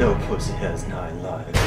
No pussy has nine lives.